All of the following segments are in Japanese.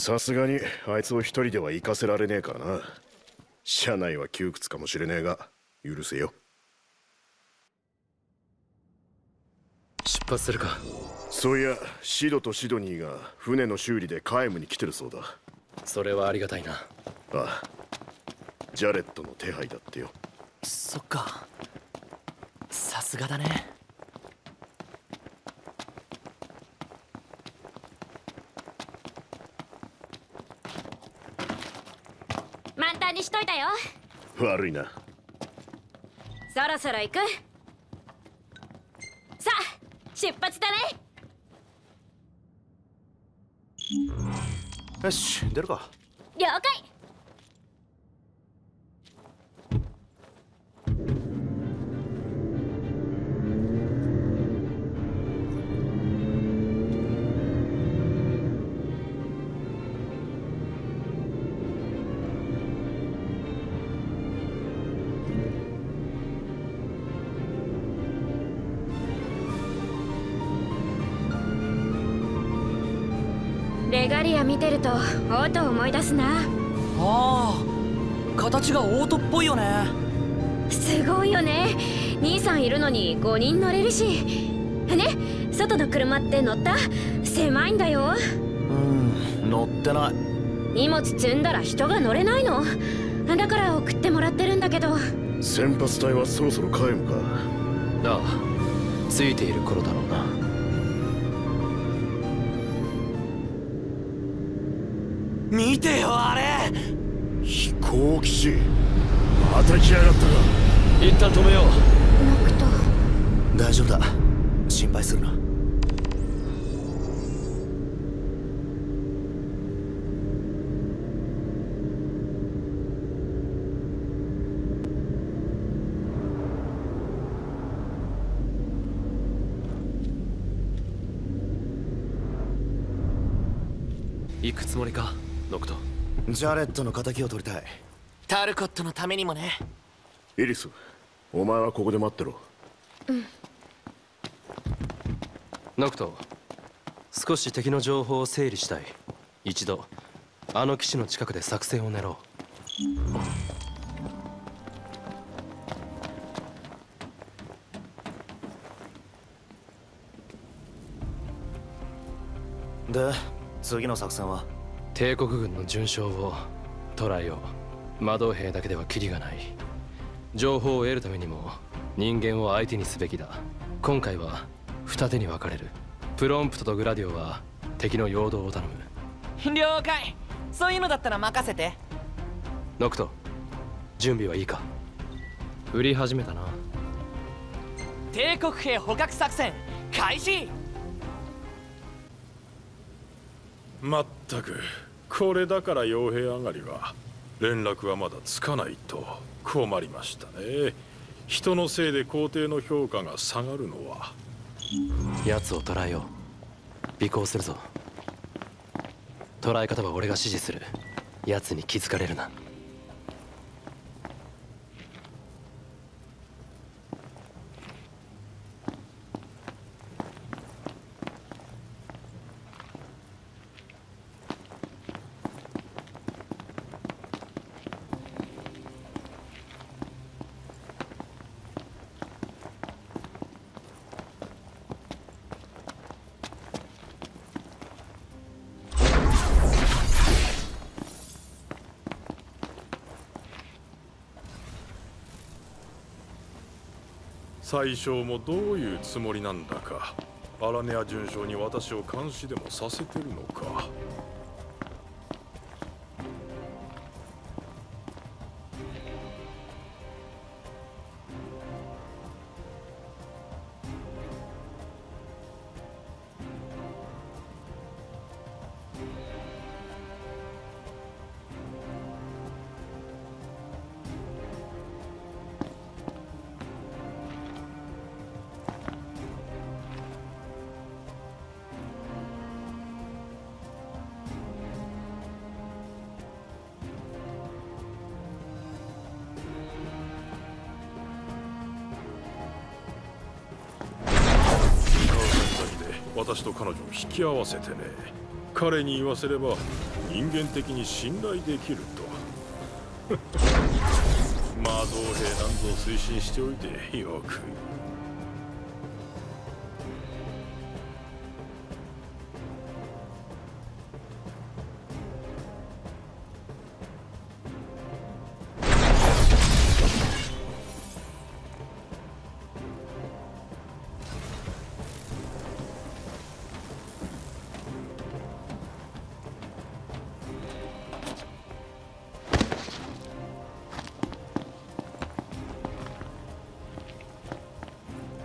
さすがにあいつを一人では行かせられねえからな。車内は窮屈かもしれねえが許せよ。出発するか。そういやシドとシドニーが船の修理でカエムに来てるそうだ。それはありがたいな。ああ。ジャレットの手配だってよ。そっか。さすがだねタンにしといたよ。悪いな。そろそろ行く。さあ出発だね。よし出るか。了解てるとオートを思い出すな。ああ形がオートっぽいよね。すごいよね。兄さんいるのに5人乗れるし。ね外の車って乗った？狭いんだよ。うん乗ってない。荷物積んだら人が乗れないの。だから送ってもらってるんだけど。先発隊はそろそろカエムか。ああついている頃だろうな見てよあれ。飛行機師。また来やがったか。一旦止めよう。ノクト大丈夫だ。心配するな。行くつもりか？ノクト。ジャレットの敵を取りたい。タルコットのためにもね。イリスお前はここで待ってろ。ノクト少し敵の情報を整理したい。一度あの基地の近くで作戦を練ろで次の作戦は？う帝国軍の巡将を捕らえよう。魔導兵だけではキリがない。情報を得るためにも人間を相手にすべきだ。今回は二手に分かれる。プロンプトとグラディオは敵の陽動を頼む。了解。そういうのだったら任せて。ノクト準備はいいか？売り始めたな。帝国兵捕獲作戦開始。まったくこれだから傭兵上がりは連絡はまだつかないと困りましたね。人のせいで皇帝の評価が下がるのは。奴を捕らえよう。尾行するぞ。捕らえ方は俺が指示する。奴に気づかれるな。最小もどういうつもりなんだか。アラネア准将に私を監視でもさせてるのか。私と彼女を引き合わせてね。彼に言わせれば人間的に信頼できると。魔導兵なんぞ推進しておいてよく。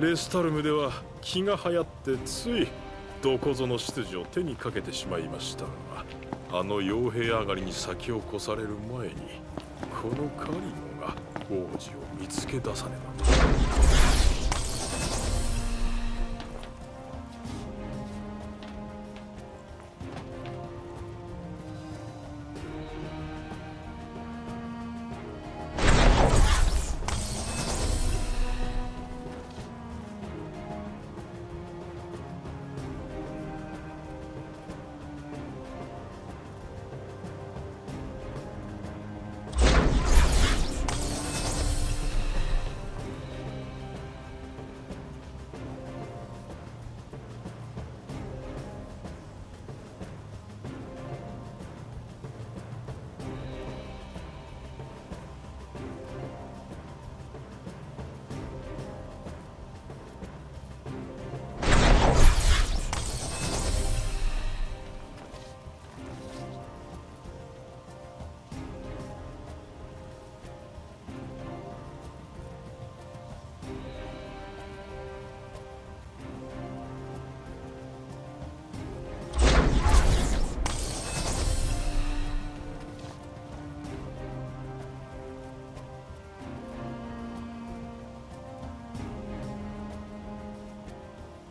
レスタルムでは気が流行ってついどこぞの執事を手にかけてしまいましたがあの傭兵上がりに先を越される前にこのカリノが王子を見つけ出さねば。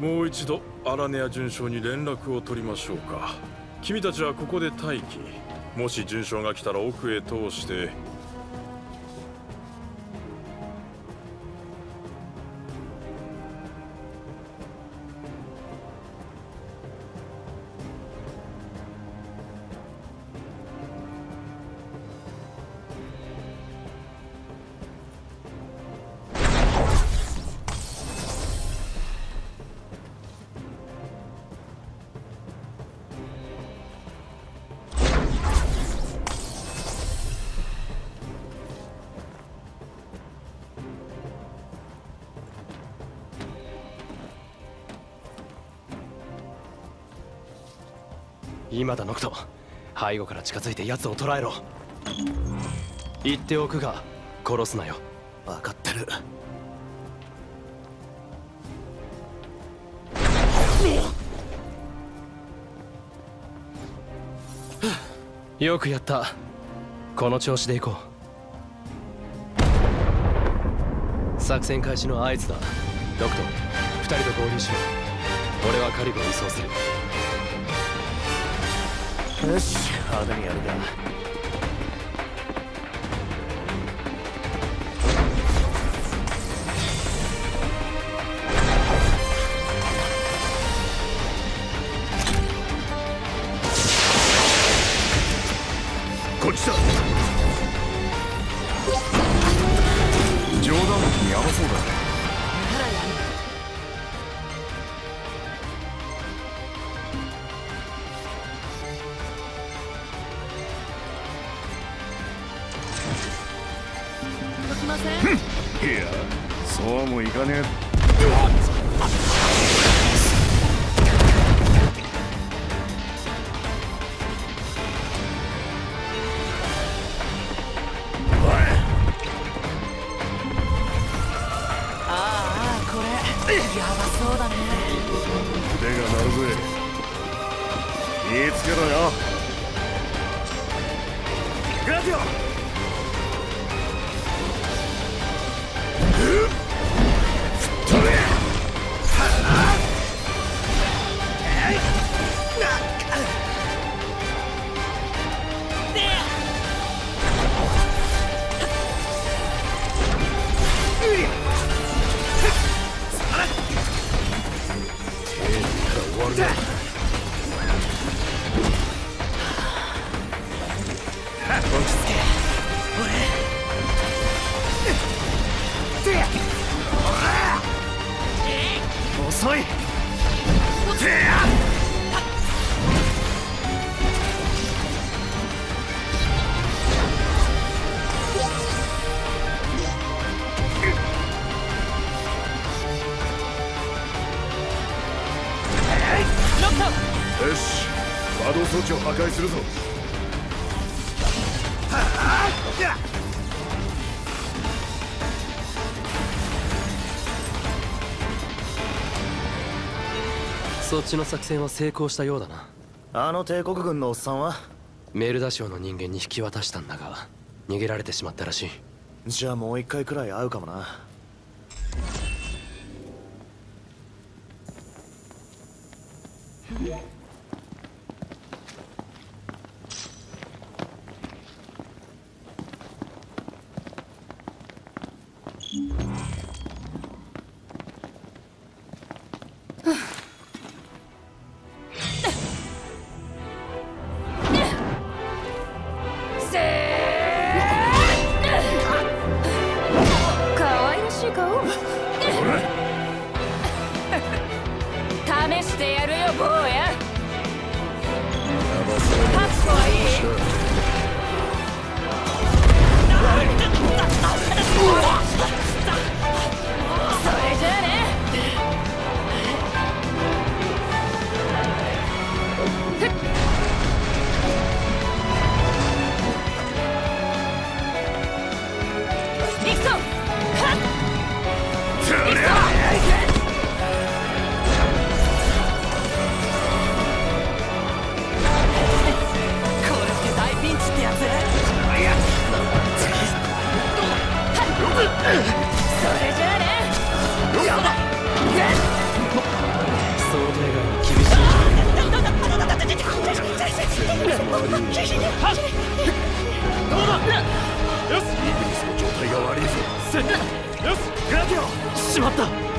もう一度アラネア准将に連絡を取りましょうか。君たちはここで待機。もし准将が来たら奥へ通して今だノクト背後から近づいて奴を捕らえろ。言っておくが殺すなよ。分かってる。よくやった。この調子で行こう。作戦開始の合図だ。ドクト二人と合流しろ。俺はカリブを移送するよし派手にやるかそうもいかねあ破壊するぞ。そっちの作戦は成功したようだな。あの帝国軍のおっさんは？メルダ省の人間に引き渡したんだが逃げられてしまったらしい。じゃあもう一回くらい会うかもなしまった。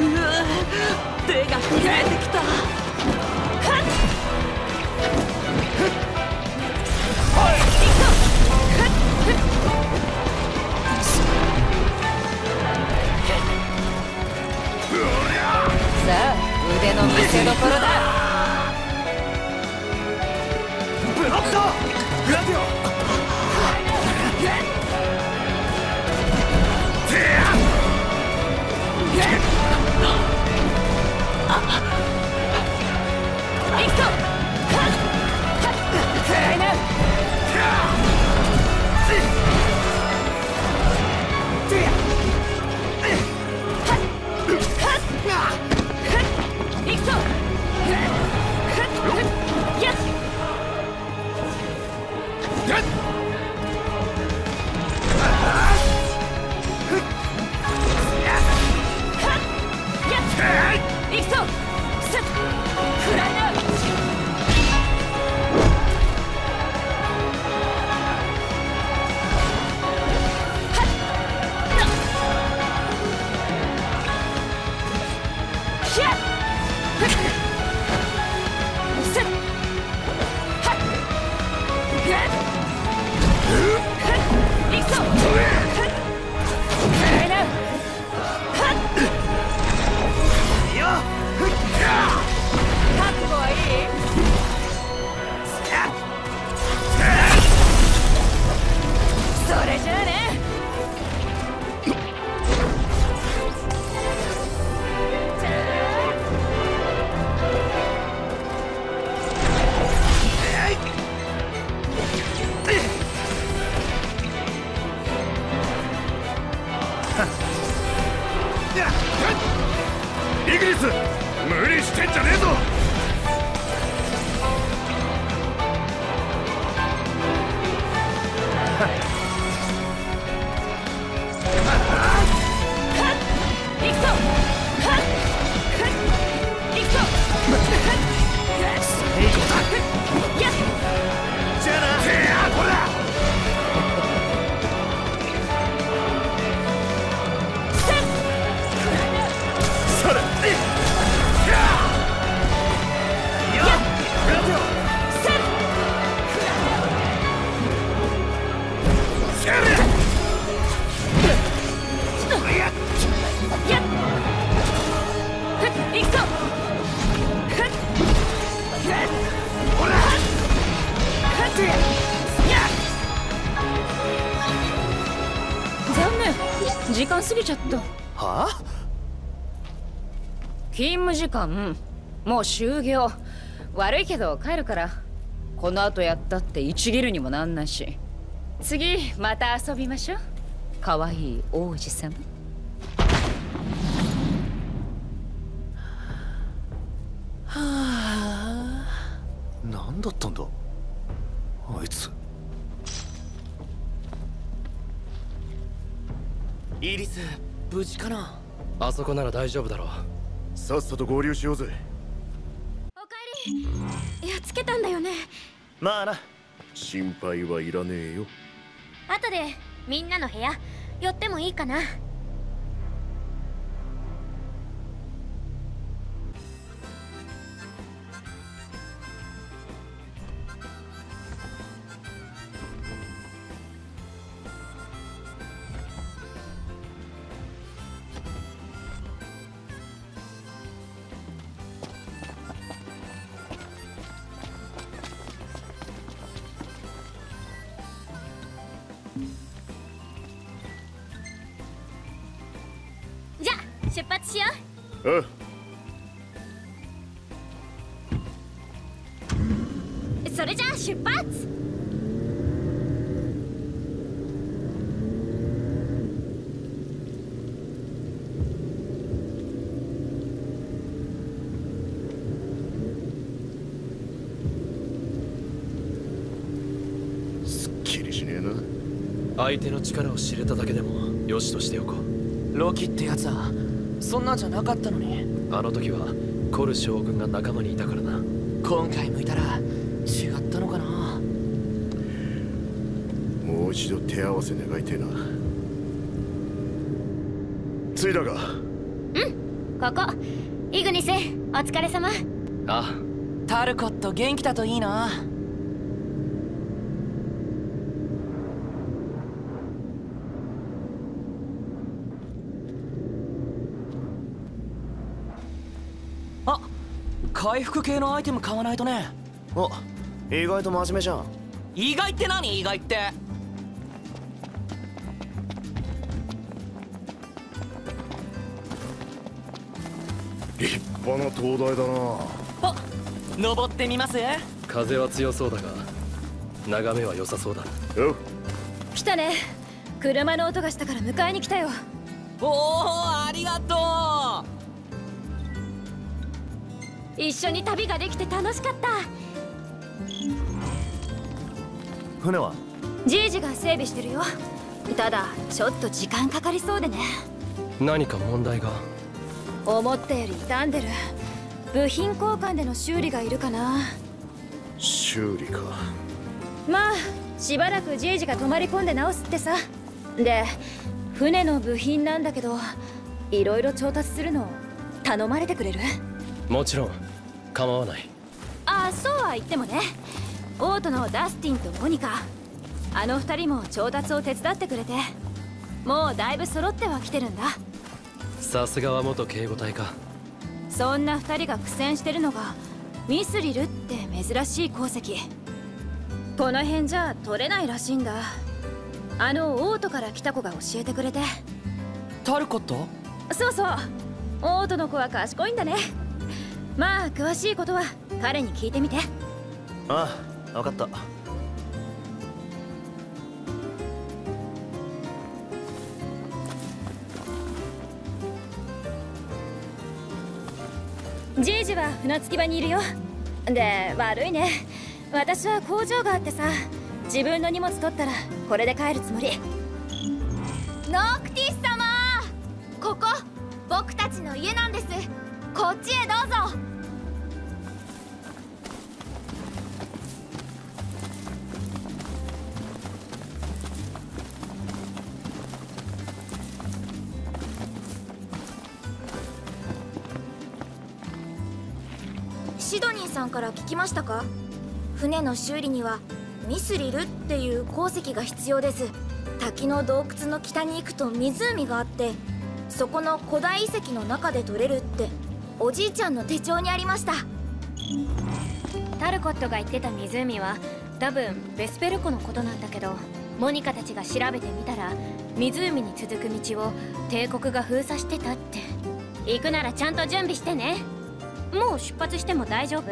手が震えてきた。さあ腕の見せどころだ。急ぐ時間もう終業。悪いけど帰るから。この後やったって一ギルにもなんないし。次また遊びましょう。かわいい王子様。何だったんだ？あいつ。イリス無事かな？あそこなら大丈夫だろうさっさと合流しようぜ。おかえり。やっつけたんだよね。まあな。心配はいらねえよ。後でみんなの部屋寄ってもいいかな発しよあうそれじゃあ出発。すっきりしねえな。相手の力を知れただけでもよしとしておこう。ロキってやつはそんなんじゃなかったのに。あの時はコル将軍が仲間にいたからな。今回向いたら違ったのかな。もう一度手合わせ願いてえな。着いたかここ。イグニスお疲れ様。あ。タルコット元気だといいな回復系のアイテム買わないとね。お意外と真面目じゃん。意外って何？意外って。立派な灯台だな。あ登ってみます？風は強そうだが眺めは良さそうだ。よ。来たね。車の音がしたから迎えに来たよ。おおありがと一緒に旅ができて楽しかった。船は？じいじが整備してるよ。ただちょっと時間かかりそうでね。何か問題が？思ったより傷んでる。部品交換での修理がいるかな。修理か。まあしばらくじいじが泊まり込んで直すってさ。で船の部品なんだけどいろいろ調達するの頼まれてくれる？もちろん構わない。ああそうは言ってもね。オートのダスティンとモニカ。あの二人も調達を手伝ってくれて。もうだいぶ揃っては来てるんだ。さすがは元警護隊か。そんな二人が苦戦してるのがミスリルって珍しい鉱石この辺じゃ取れないらしいんだ。あのオートから来た子が教えてくれて。タルコット？そうそう。オートの子は賢いんだねまあ詳しいことは彼に聞いてみて。ああ分かった。じいじは船着き場にいるよ。で悪いね。私は工場があってさ。自分の荷物取ったらこれで帰るつもり。ノクティス様！ここ僕たちの家なんですこっちへどうぞ。シドニーさんから聞きましたか？船の修理にはミスリルっていう鉱石が必要です。滝の洞窟の北に行くと湖があってそこの古代遺跡の中で取れるって。おじいちゃんの手帳にありました。タルコットが言ってた湖は多分ベスペル湖のことなんだけどモニカたちが調べてみたら湖に続く道を帝国が封鎖してたって。行くならちゃんと準備してね。もう出発しても大丈夫？